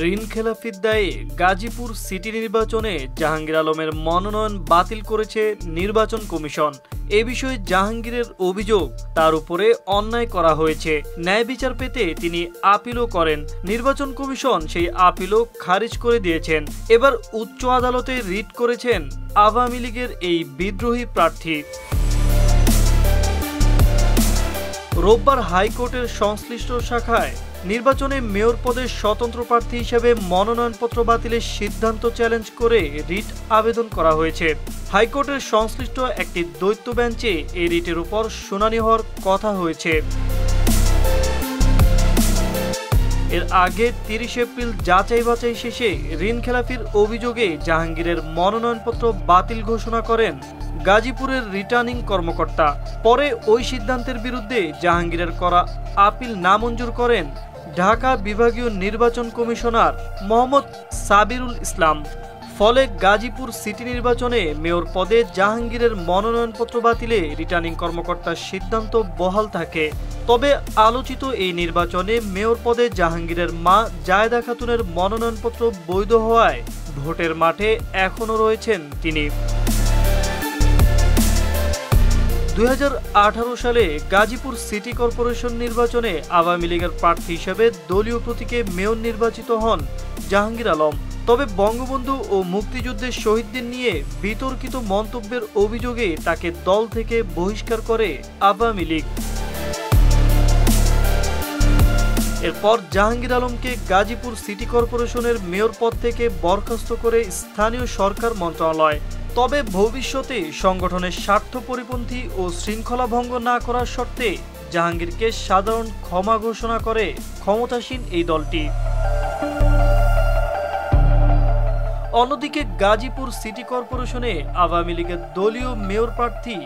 ঋণ খেলাফির দায়ে গাজীপুর সিটি নির্বাচনে জাহাঙ্গীর আলমের মনোনয়ন বাতিল করেছে নির্বাচন কমিশন। এ বিষয়ে জাহাঙ্গীরের অভিযোগ তার উপরে অন্যায় করা হয়েছে। ন্যায় বিচার পেতে তিনি আপিলও করেন। নির্বাচন কমিশন সেই আপিলও খারিজ করে দিয়েছেন। এবার উচ্চ আদালতে রিট করেছেন আওয়ামী লীগের এই বিদ্রোহী প্রার্থী। রোববার হাইকোর্টের সংশ্লিষ্ট শাখায় নির্বাচনে মেয়র পদের স্বতন্ত্র প্রার্থী হিসেবে মনোনয়নপত্র বাতিলের সিদ্ধান্ত চ্যালেঞ্জ করে রিট আবেদন করা হয়েছে। হাইকোর্টের সংশ্লিষ্ট একটি দ্বৈত বেঞ্চে এই রিটের উপর শুনানি হওয়ার কথা হয়েছে। এর আগে তিরিশ এপ্রিল যাচাই বাছাই শেষে ঋণ খেলাফির অভিযোগে জাহাঙ্গীরের মনোনয়নপত্র বাতিল ঘোষণা করেন গাজীপুরের রিটার্নিং কর্মকর্তা। পরে ওই সিদ্ধান্তের বিরুদ্ধে জাহাঙ্গীরের করা আপিল নামঞ্জুর করেন ঢাকা বিভাগীয় নির্বাচন কমিশনার মোহাম্মদ সাবিরুল ইসলাম। ফলে গাজীপুর সিটি নির্বাচনে মেয়র পদে জাহাঙ্গীরের মনোনয়নপত্র বাতিলে রিটার্নিং কর্মকর্তার সিদ্ধান্ত বহাল থাকে। তবে আলোচিত এই নির্বাচনে মেয়র পদে জাহাঙ্গীরের মা জায়দা খাতুনের মনোনয়নপত্র বৈধ হওয়ায় ভোটের মাঠে এখনও রয়েছেন তিনি। দুই হাজার আঠারো সালে গাজীপুর সিটি কর্পোরেশন নির্বাচনে আওয়ামী লীগের প্রার্থী হিসেবে দলীয় প্রতীকে মেয়র নির্বাচিত হন জাহাঙ্গীর আলম। তবে বঙ্গবন্ধু ও মুক্তিযুদ্ধের শহীদদের নিয়ে বিতর্কিত মন্তব্যের অভিযোগে তাকে দল থেকে বহিষ্কার করে আওয়ামী লীগ। এরপর জাহাঙ্গীর আলমকে গাজীপুর সিটি কর্পোরেশনের মেয়র পদ থেকে বরখাস্ত করে স্থানীয় সরকার মন্ত্রণালয়। তবে ভবিষ্যতে সংগঠনের স্বার্থ পরিপন্থী ও শৃঙ্খলা ভঙ্গ না করার শর্তে জাহাঙ্গীরকে সাধারণ ক্ষমা ঘোষণা করে ক্ষমতাসীন এই দলটি। অন্যদিকে গাজীপুর সিটি কর্পোরেশনে আওয়ামী লীগের দলীয় মেয়র প্রার্থী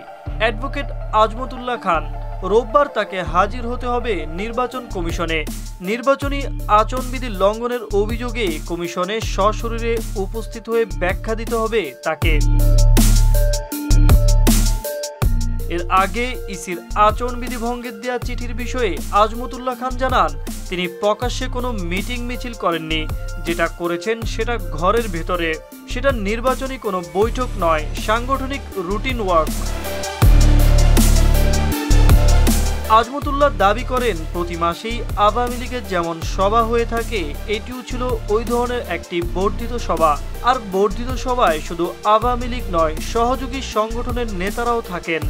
অ্যাডভোকেট আজমতুল্লাহ খান রোববার তাকে হাজির হতে হবে নির্বাচন কমিশনে। নির্বাচনী আচরণবিধি লঙ্ঘনের অভিযোগে কমিশনে সশরীরে উপস্থিত হয়ে ব্যাখ্যা দিতে হবে তাকে। এর আগে ইসির আচরণবিধি ভঙ্গের দেওয়া চিঠির বিষয়ে আজমতুল্লাহ খান জানান, তিনি প্রকাশ্যে কোনো মিটিং মিছিল করেননি। যেটা করেছেন সেটা ঘরের ভেতরে। সেটা নির্বাচনী কোনো বৈঠক নয়, সাংগঠনিক রুটিন ওয়ার্ক। আজমতুল্লাহ দাবি করেন, প্রতি মাসেই আওয়ামী লীগের যেমন সভা হয়ে থাকে, এটিও ছিল ওই ধরনের একটি বর্ধিত সভা। আর বর্ধিত সভায় শুধু আওয়ামী লীগ নয়, সহযোগী সংগঠনের নেতারাও থাকেন।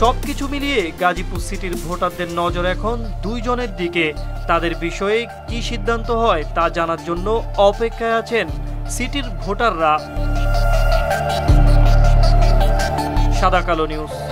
সব কিছু মিলিয়ে গাজীপুর সিটির ভোটারদের নজর এখন দুইজনের দিকে। তাদের বিষয়ে কি সিদ্ধান্ত হয় তা জানার জন্য অপেক্ষায় আছেন সিটির ভোটাররা। সাদা কালো নিউজ